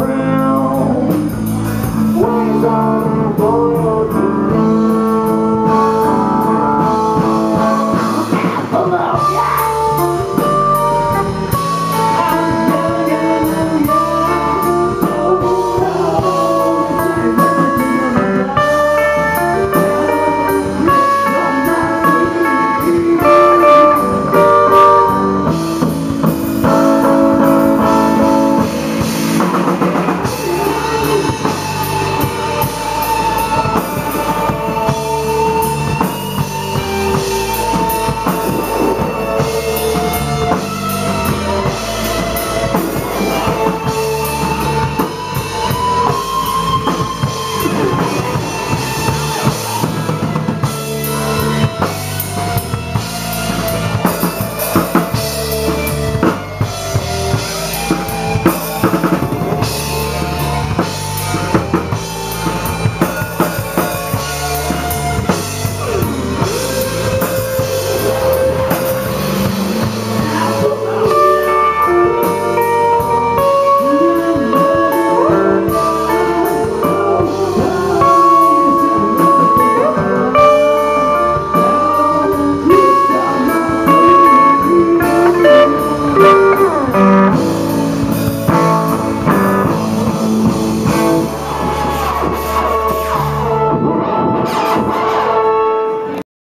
crown.